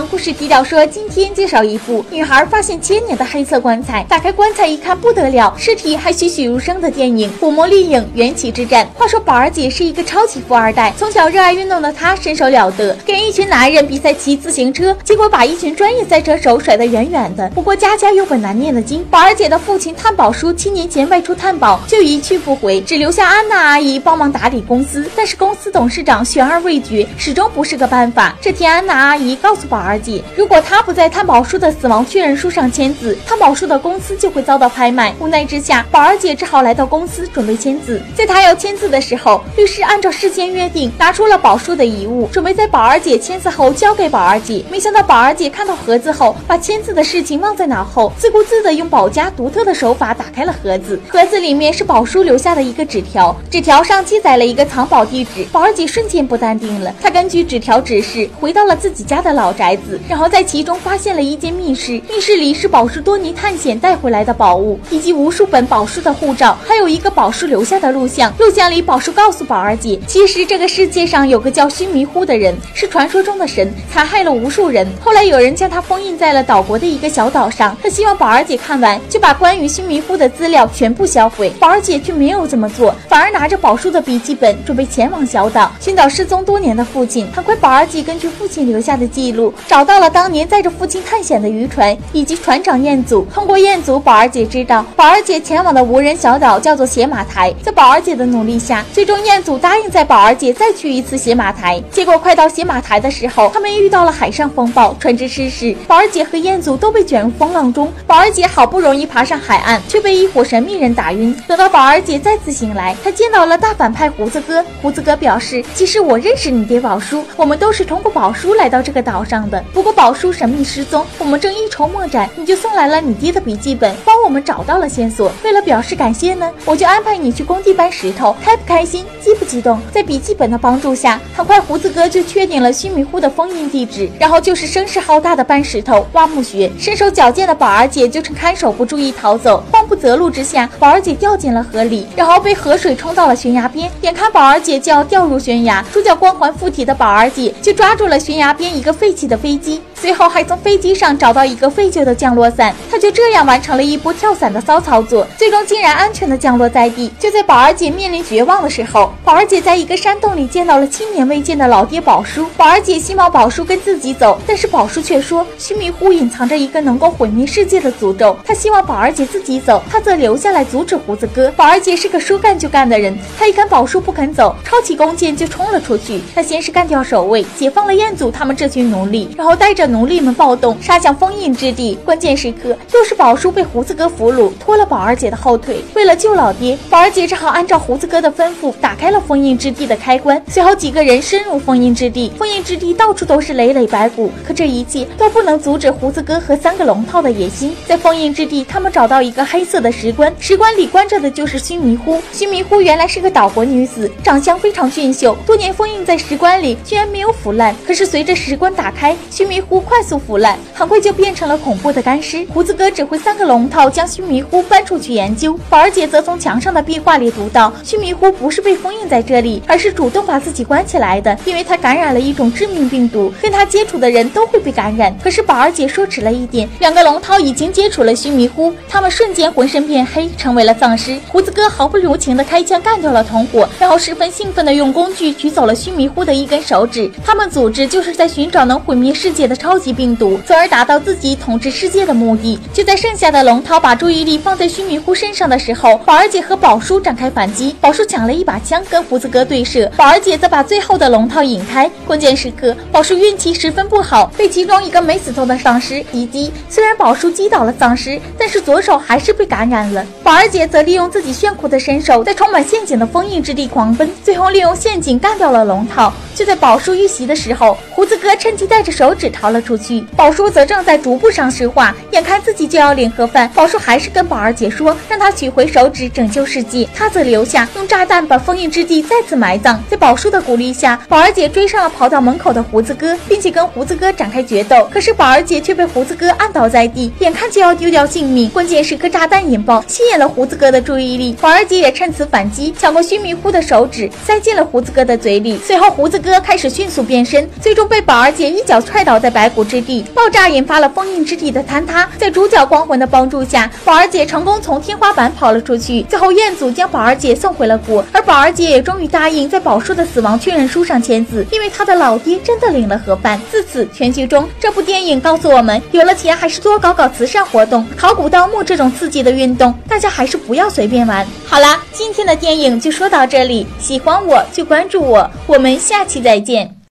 故事提到说，今天介绍一部女孩发现千年的黑色棺材，打开棺材一看不得了，尸体还栩栩如生的电影《古魔丽影：缘起之战》。话说宝儿姐是一个超级富二代，从小热爱运动的她身手了得，跟一群男人比赛骑自行车，结果把一群专业赛车手甩得远远的。不过家家有本难念的经，宝儿姐的父亲探宝叔七年前外出探宝就一去不回，只留下安娜阿姨帮忙打理公司，但是公司董事长悬而未决，始终不是个办法。这天安娜阿姨告诉宝儿姐，如果她不在探宝叔的死亡确认书上签字，探宝叔的公司就会遭到拍卖。无奈之下，宝儿姐只好来到公司准备签字。在她要签字的时候，律师按照事先约定拿出了宝叔的遗物，准备在宝儿姐签字后交给宝儿姐。没想到宝儿姐看到盒子后，把签字的事情忘在脑后，自顾自地用宝家独特的手法打开了盒子。盒子里面是宝叔留下的一个纸条，纸条上记载了一个藏宝地址。宝儿姐瞬间不淡定了，她根据纸条指示回到了自己家的老宅宅子，然后在其中发现了一间密室，密室里是宝叔多尼探险带回来的宝物，以及无数本宝叔的护照，还有一个宝叔留下的录像。录像里，宝叔告诉宝儿姐，其实这个世界上有个叫须弥呼的人，是传说中的神，残害了无数人。后来有人将他封印在了岛国的一个小岛上，他希望宝儿姐看完就把关于须弥呼的资料全部销毁。宝儿姐却没有这么做，反而拿着宝叔的笔记本准备前往小岛寻找失踪多年的父亲。很快，宝儿姐根据父亲留下的记录，找到了当年载着父亲探险的渔船以及船长彦祖。通过彦祖，宝儿姐知道宝儿姐前往的无人小岛叫做写马台。在宝儿姐的努力下，最终彦祖答应载宝儿姐再去一次写马台。结果快到写马台的时候，他们遇到了海上风暴，船只失事，宝儿姐和彦祖都被卷入风浪中。宝儿姐好不容易爬上海岸，却被一伙神秘人打晕。等到宝儿姐再次醒来，她见到了大反派胡子哥。胡子哥表示，其实我认识你爹宝叔，我们都是通过宝叔来到这个岛上的。不过宝叔神秘失踪，我们正一筹莫展，你就送来了你爹的笔记本，帮我们找到了线索。为了表示感谢呢，我就安排你去工地搬石头，开不开心，激不激动？在笔记本的帮助下，很快胡子哥就确定了须弥呼的封印地址，然后就是声势浩大的搬石头、挖墓穴。身手矫健的宝儿姐就趁看守不注意逃走，不择路之下，宝儿姐掉进了河里，然后被河水冲到了悬崖边。眼看宝儿姐就要掉入悬崖，主角光环附体的宝儿姐就抓住了悬崖边一个废弃的飞机，随后还从飞机上找到一个废旧的降落伞，他就这样完成了一波跳伞的骚操作，最终竟然安全的降落在地。就在宝儿姐面临绝望的时候，宝儿姐在一个山洞里见到了七年未见的老爹宝叔。宝儿姐希望宝叔跟自己走，但是宝叔却说须弥呼隐藏着一个能够毁灭世界的诅咒，他希望宝儿姐自己走，他则留下来阻止胡子哥。宝儿姐是个说干就干的人，她一看宝叔不肯走，抄起弓箭就冲了出去。她先是干掉守卫，解放了彦祖他们这群奴隶，然后带着奴隶们暴动，杀向封印之地。关键时刻，又是宝叔被胡子哥俘虏，拖了宝儿姐的后腿。为了救老爹，宝儿姐只好按照胡子哥的吩咐，打开了封印之地的开关。随后几个人深入封印之地，封印之地到处都是累累白骨，可这一切都不能阻止胡子哥和三个龙套的野心。在封印之地，他们找到一个黑色的石棺，石棺里关着的就是须弥呼。须弥呼原来是个岛国女子，长相非常俊秀，多年封印在石棺里，居然没有腐烂。可是随着石棺打开，须弥呼快速腐烂，很快就变成了恐怖的干尸。胡子哥指挥三个龙套将须弥呼搬出去研究，宝儿姐则从墙上的壁画里读到，须弥呼不是被封印在这里，而是主动把自己关起来的，因为他感染了一种致命病毒，跟他接触的人都会被感染。可是宝儿姐说迟了一点，两个龙套已经接触了须弥呼，他们瞬间浑身变黑，成为了丧尸。胡子哥毫不留情的开枪干掉了同伙，然后十分兴奋的用工具取走了须弥呼的一根手指。他们组织就是在寻找能毁灭世界的超超级病毒，从而达到自己统治世界的目的。就在剩下的龙涛把注意力放在须弥呼身上的时候，宝儿姐和宝叔展开反击。宝叔抢了一把枪跟胡子哥对射，宝儿姐则把最后的龙套引开。关键时刻，宝叔运气十分不好，被其中一个没死透的丧尸袭击。虽然宝叔击倒了丧尸，但是左手还是被感染了。宝儿姐则利用自己炫酷的身手，在充满陷阱的封印之地狂奔，最后利用陷阱干掉了龙套。就在宝叔遇袭的时候，胡子哥趁机带着手指逃了出去。宝叔则正在逐步上石化，眼看自己就要领盒饭，宝叔还是跟宝儿姐说，让他取回手指拯救世界，他则留下用炸弹把封印之地再次埋葬。在宝叔的鼓励下，宝儿姐追上了跑到门口的胡子哥，并且跟胡子哥展开决斗。可是宝儿姐却被胡子哥按倒在地，眼看就要丢掉性命。关键时刻炸弹引爆，吸引了胡子哥的注意力，宝儿姐也趁此反击，抢过须弥糊的手指，塞进了胡子哥的嘴里。随后胡子哥开始迅速变身，最终被宝儿姐一脚踹倒在白湖之地。爆炸引发了封印之地的坍塌，在主角光魂的帮助下，宝儿姐成功从天花板跑了出去。最后，彦祖将宝儿姐送回了谷，而宝儿姐也终于答应在宝叔的死亡确认书上签字，因为他的老爹真的领了盒饭。自此，全剧中这部电影告诉我们，有了钱还是多搞搞慈善活动。考古盗墓这种刺激的运动，大家还是不要随便玩。好啦，今天的电影就说到这里，喜欢我就关注我，我们下期再见。